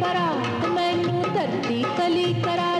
परा मैनू धरती कली करा।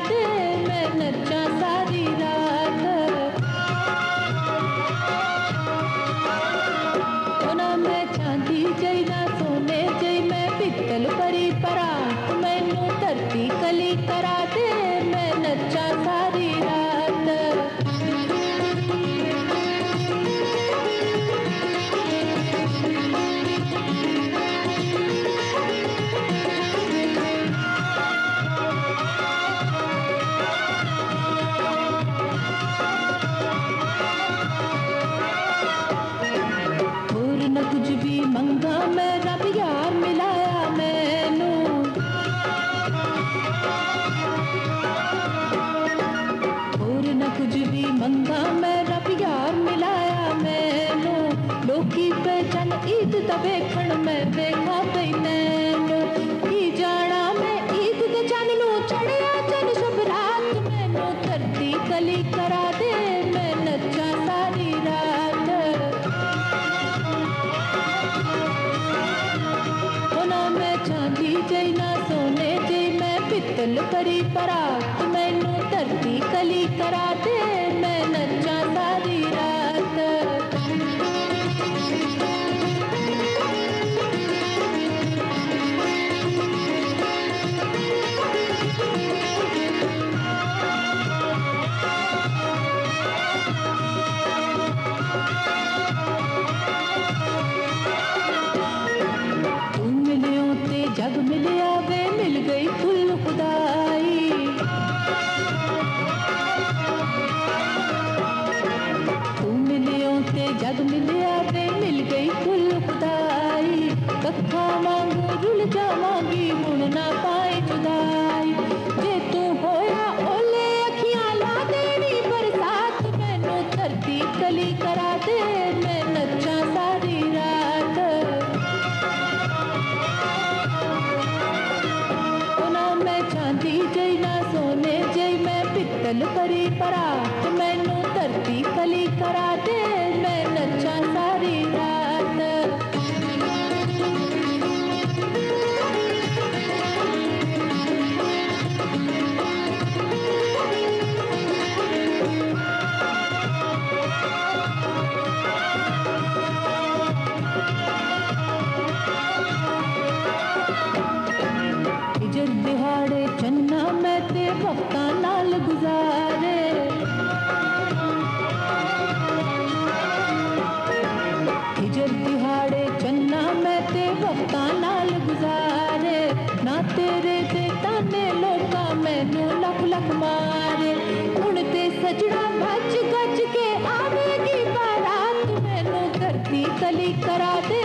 पहचान ईद मैं नैन। की जाना मैं ईद चढ़या चन सब रात धरती कली करा दे, मैं नचा सारी रात। मैं चांदी जई ना, सोने जई मैं पित्तल करी परात, मैनू धरती कली करा दे। गया मिल गई कुल खुदाई। तू मिलियों ते जग मिलिया बे मिल गई कुल खुदाई। कखा मांगू, रुल जा मांगी, मुड़ ना पाए जुदाई। जे तू होया, ओले अखियाँ ला देनी, बरसात मैनू धरती कली करा दे। मैं परा तो मैनू धरती कली करा दे, मैं नच्चा सारी रात। इज़्ज़त दिहाड़े चन्ना, मैं ते भक्ता नाल गुजार। ਗੁਜਰ ਦਿਹਾੜੇ ਚੰਨਾ ਮੈਂ ਤੇ ਵਕਤਾਂ ਨਾਲ ਗੁਜ਼ਾਰੇ ਨਾ ਤੇਰੇ ਤੇ ਤਾਨੇ ਲੋਕਾਂ ਮੈਨੂੰ ਲੱਖ ਲੱਖ ਮਾਰੇ ਹੁਣ ਤੇ ਸਜਣਾ ਭੱਜ ਗੱਜ ਕੇ ਆਵੇਗੀ ਬਾਰਾਤ ਮੈਨੂੰ ਧਰਤੀ ਤਲੀ ਕਰਾ ਦੇ